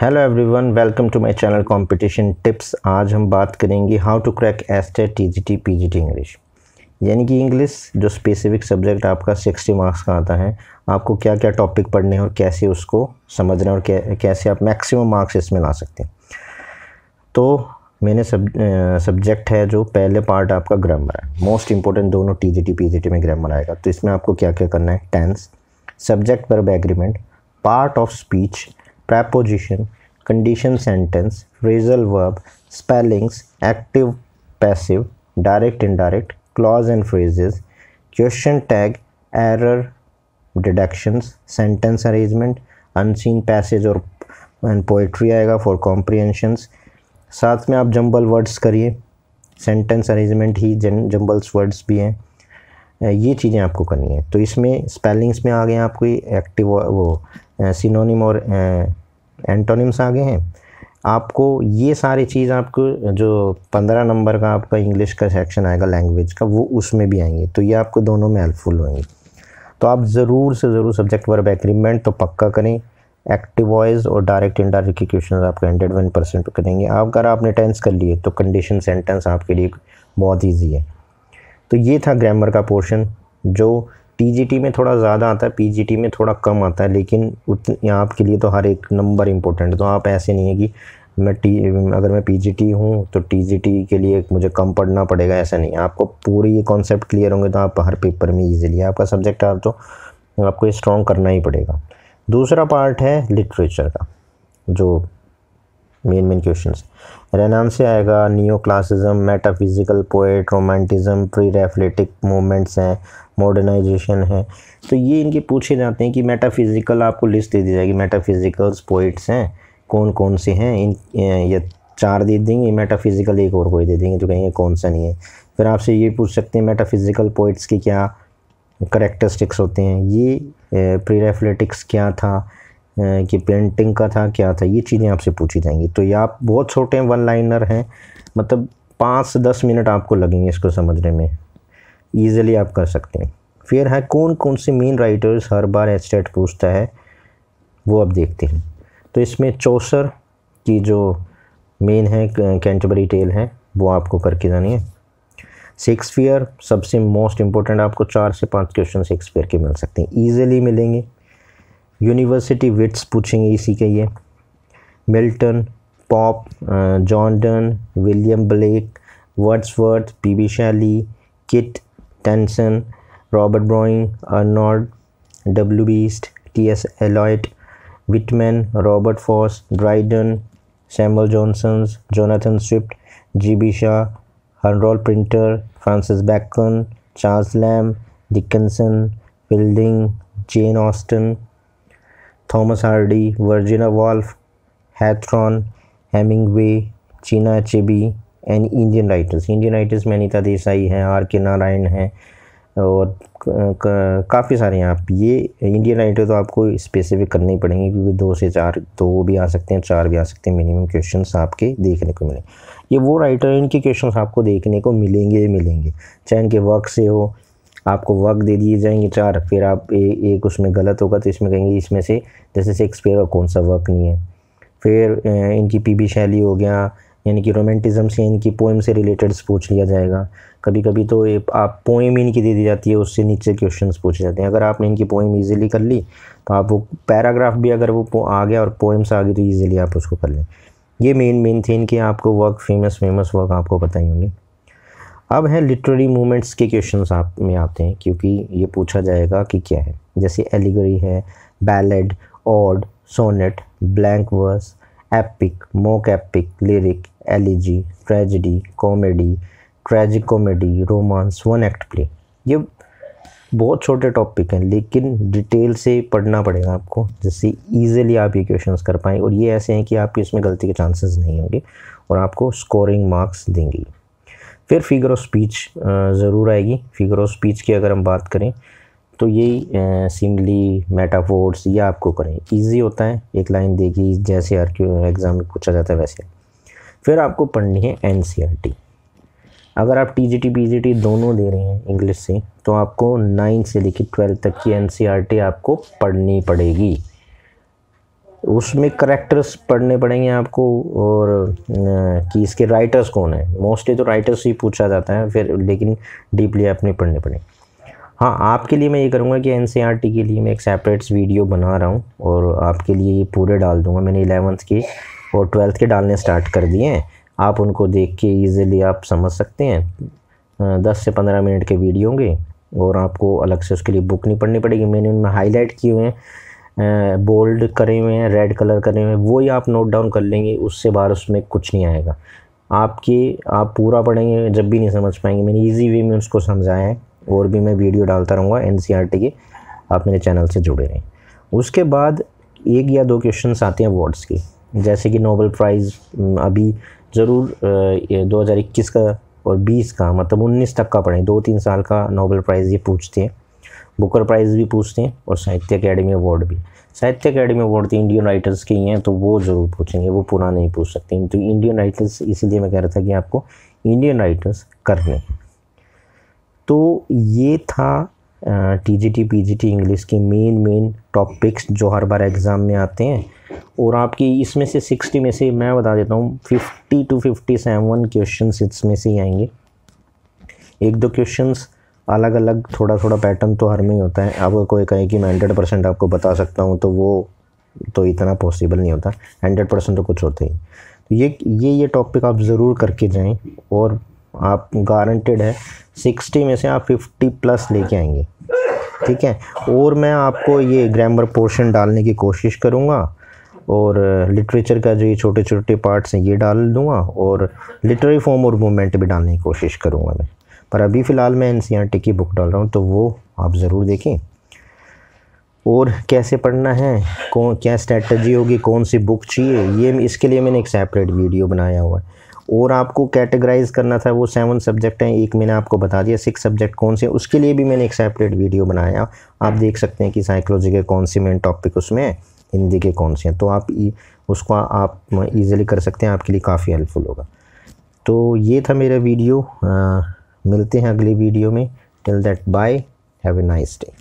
Hello everyone welcome to my channel competition tips आज हम बात करेंगे हाउ टू क्रैक एस्टेट टीजीटी पीजीटी इंग्लिश यानी कि इंग्लिश जो स्पेसिफिक सब्जेक्ट आपका 60 मार्क्स का आता है, आपको क्या क्या टॉपिक पढ़ने हैं और कैसे उसको समझना और कैसे आप मैक्सिमम मार्क्स इसमें ला सकते हैं। तो मैंने सब सब्जेक्ट है जो पहले पार्ट आपका ग्रामर है। मोस्ट इंपॉर्टेंट दोनों टी जी में ग्रामर आएगा। तो इसमें आपको क्या क्या करना है? टेंस सब्जेक्ट पर agreement part of speech preposition, condition sentence, phrasal verb, spellings, active, passive, direct, indirect, clause and phrases, question tag, error, deductions, sentence arrangement, unseen passage और एंड पोइट्री आएगा फॉर कॉम्प्रिहेंशंस साथ में आप jumble words करिए sentence arrangement ही jumbles words भी हैं ये चीज़ें आपको करनी है तो इसमें स्पेलिंग्स में आ गए आपको एक्टिव वो सिनोनिम और एंटोनिम्स आ गए हैं। आपको ये सारी चीज़ आपको, जो पंद्रह नंबर का आपका इंग्लिश का सेक्शन आएगा लैंग्वेज का, वो उसमें भी आएँगे। तो ये आपको दोनों में हेल्पफुल होंगे। तो आप ज़रूर से ज़रूर सब्जेक्ट वर्ब एग्रीमेंट तो पक्का करें। एक्टिव वॉइस और डायरेक्ट इनडायरेक्ट के क्वेश्चन आपको हंड्रेड वन परसेंट करेंगे आप अगर आपने टेंस कर लिए तो कंडीशन सेंटेंस आपके लिए बहुत ईजी है। तो ये था ग्रामर का पोर्शन जो टीजीटी में थोड़ा ज़्यादा आता है पीजीटी में थोड़ा कम आता है, लेकिन उतनी आपके लिए तो हर एक नंबर इम्पोर्टेंट तो आप ऐसे नहीं है कि मैं टी अगर मैं पीजीटी हूँ तो टीजीटी के लिए मुझे कम पढ़ना पड़ेगा, ऐसा नहीं आपको पूरी ये कॉन्सेप्ट क्लियर होंगे तो आप हर पेपर में ईजिली आपका सब्जेक्ट आप तो आपको ये स्ट्रॉन्ग करना ही पड़ेगा। दूसरा पार्ट है लिटरेचर का, जो मेन मेन क्वेश्चन रेनान से आएगा neo classicism metaphysical poet romanticism pre Raphaelite movements हैं मॉडर्नाइजेशन है। तो ये इनके पूछे जाते हैं कि मेटाफिज़िकल आपको लिस्ट दे दी जाएगी मेटाफिज़िकल्स पोइट्स हैं, कौन कौन से हैं, इन ये चार दे देंगे मेटाफिज़िकल एक और कोई दे देंगे तो कहेंगे कौन सा नहीं है। फिर आपसे ये पूछ सकते हैं मेटाफिज़िकल पोइट्स के क्या करेक्टरिस्टिक्स होते हैं, ये प्रीरेफ्लेटिक्स क्या था कि पेंटिंग का था, क्या था, ये चीज़ें आपसे पूछी जाएँगी। तो ये आप बहुत छोटे वन लाइनर हैं मतलब पाँच से दस मिनट आपको लगेंगे इसको समझने में। ईज़िली आप कर सकते हैं। फिर है कौन कौन से मेन राइटर्स हर बार एस्टेट पूछता है, वो आप देखते हैं। तो इसमें चौसर की जो मेन है कैंटबरी टेल है, वो आपको करके जानी है। शेक्सपियर सबसे मोस्ट इम्पोर्टेंट आपको चार से पाँच क्वेश्चन शेक्सपियर के मिल सकते हैं। ईजिली मिलेंगे। यूनिवर्सिटी विट्स पूछेंगे इसी के ये। Milton, Pope John Donne, William Blake, Wordsworth B Shelley, Keats, Tennyson, Robert Browning Arnold, W beast, T S Eliot, Whitman, Robert Frost, Dryden, Samuel Johnsons, Jonathan Swift, G B Shaw Harold Pinter, Francis Bacon, Charles Lamb Dickinson Fielding, Jane Austen Thomas Hardy Virginia Woolf Hawthorne Hemingway Chinua Achebe and Indian writers Indian writers में अनिता देसाई हैं are के नारायण हैं, और काफ़ी सारे हैं। आप ये इंडियन राइटर तो आपको स्पेसिफिक करने ही पड़ेंगे, क्योंकि दो से चार, दो भी आ सकते हैं, चार भी आ सकते हैं मिनिमम क्वेश्चन आपके देखने को मिलेंगे ये वो राइटर हैं, इनके क्वेश्चन आपको देखने को मिलेंगे मिलेंगे। चाहे इनके वर्क से हो आपको वर्क दे दिए जाएँगे चार फिर आप ए, एक उसमें गलत होगा तो इसमें कहेंगे इसमें से जैसे शेक्सपियर का कौन सा वर्क नहीं है। फिर इनकी पी बी शैली हो गया यानी कि रोमांटिज़म से इनकी पोएम से रिलेटेड पूछ लिया जाएगा। कभी कभी तो आप पोएम इनकी दे दी जाती है उससे नीचे क्वेश्चन पूछे जाते हैं। अगर आपने इनकी पोएम ईजिली कर ली तो आप वो पैराग्राफ भी अगर वो आ गया और पोएम्स आ गई तो ईजिली आप उसको कर लें। ये मेन मेन थे इनके आपको वर्क फ़ेमस फ़ेमस वर्क आपको बताई होंगे। अब है लिटरेरी मूवमेंट्स के क्वेश्चन आप में आते हैं, क्योंकि ये पूछा जाएगा कि क्या है। जैसे एलिगरी है ballad ode sonnet blank verse epic mock epic lyric elegy tragedy comedy tragic comedy romance one act play ये बहुत छोटे टॉपिक हैं, लेकिन डिटेल से पढ़ना पड़ेगा आपको, जिससे ईजिली आप ये क्वेश्चंस कर पाएँ। और ये ऐसे हैं कि आपकी इसमें गलती के चांसेस नहीं होंगे, और आपको स्कोरिंग मार्क्स देंगे। फिर फिगर ऑफ़ स्पीच ज़रूर आएगी। फिगर ऑफ़ स्पीच की अगर हम बात करें तो यही सिमली मेटाफोर्स ये आपको करें। इजी होता है, एक लाइन देखी जैसे हर एग्ज़ाम में पूछा जाता है वैसे। फिर आपको पढ़नी है एन e अगर आप T G T P G T दोनों दे रहे हैं इंग्लिश से तो आपको नाइन्थ से लेकर ट्वेल्थ तक की एन e आपको पढ़नी पड़ेगी। उसमें करेक्टर्स पढ़ने पड़ेंगे आपको और कि इसके राइटर्स कौन है। मोस्टली तो राइटर्स ही पूछा जाता है, फिर, लेकिन डीपली आपने पढ़ने पड़ेंगे। हाँ आपके लिए मैं ये करूँगा कि एन e के लिए मैं एक सेपरेट वीडियो बना रहा हूँ और आपके लिए ये पूरे डाल दूँगा। मैंने इलेवंथ के और ट्वेल्थ के डालने स्टार्ट कर दिए हैं। आप उनको देख के ईज़िली आप समझ सकते हैं। दस से पंद्रह मिनट के वीडियो होंगे और आपको अलग से उसके लिए बुक नहीं पढ़नी पड़ेगी। मैंने उनमें हाईलाइट किए हुए हैं। बोल्ड करे हुए हैं रेड कलर करे हुए हैं वो ही आप नोट डाउन कर लेंगे, उससे बाहर उसमें कुछ नहीं आएगा। आपके, आप पूरा पढ़ेंगे, जब भी नहीं समझ पाएँगे, मैंने इजी वे में उसको समझाया है, और भी मैं वीडियो डालता रहूँगा एन e के, आप मेरे चैनल से जुड़े रहें। उसके बाद एक या दो क्वेश्चन आते हैं वर्ड्स की, जैसे कि नोबल प्राइज़ अभी ज़रूर दो हज़ार इक्कीस का और बीस का मतलब उन्नीस तक का पढ़ें, दो तीन साल का नोबल प्राइज़ ये पूछते हैं। बुकर प्राइज़ भी पूछते हैं और साहित्य अकेडमी अवार्ड भी। साहित्य अकेडमी अवार्ड तो इंडियन राइटर्स के ही हैं तो वो ज़रूर पूछेंगे, वो पूरा नहीं पूछ सकते तो इंडियन राइटर्स इसीलिए मैं कह रहा था कि आपको इंडियन राइटर्स करने तो ये था T G T P G T English के मेन मेन टॉपिक्स जो हर बार एग्ज़ाम में आते हैं। और आपकी इसमें से सिक्सटी में से मैं बता देता हूँ fifty to fifty seven question इसमें से ही आएँगे। एक दो क्वेश्चंस अलग अलग थोड़ा थोड़ा पैटर्न तो हर में ही होता है। अब कोई कहे कि मैं हंड्रेड परसेंट आपको बता सकता हूँ तो वो तो इतना पॉसिबल नहीं होता। हंड्रेड परसेंट तो कुछ होते ही। तो ये ये ये टॉपिक आप ज़रूर करके जाएँ और आप गारंटेड है सिक्सटी में से आप फिफ्टी प्लस लेके आएँगे। ठीक है? और मैं आपको ये ग्रामर पोर्शन डालने की कोशिश करूँगा और लिटरेचर का जो ये छोटे छोटे पार्ट्स हैं, ये डाल दूँगा और लिटरेरी फॉर्म और मूवमेंट भी डालने की कोशिश करूँगा मैं। पर अभी फ़िलहाल मैं एन सी की बुक डाल रहा हूँ तो वो आप ज़रूर देखें। और कैसे पढ़ना है कौन क्या स्ट्रेटजी होगी कौन सी बुक चाहिए ये इसके लिए मैंने एक सेपरेट वीडियो बनाया हुआ है। और आपको कैटेगराइज करना था वो सेवन सब्जेक्ट हैं एक मैंने आपको बता दिया सिक्स सब्जेक्ट कौन से उसके लिए भी मैंने एक सेपरेट वीडियो बनाया। आप देख सकते हैं कि साइकोलॉजी के कौन से मेन टॉपिक उसमें हिंदी के कौन से हैं तो आप उसको आप इजीली कर सकते हैं आपके लिए काफ़ी हेल्पफुल होगा। तो ये था मेरा वीडियो आ, मिलते हैं अगली वीडियो में। Till that bye have a nice day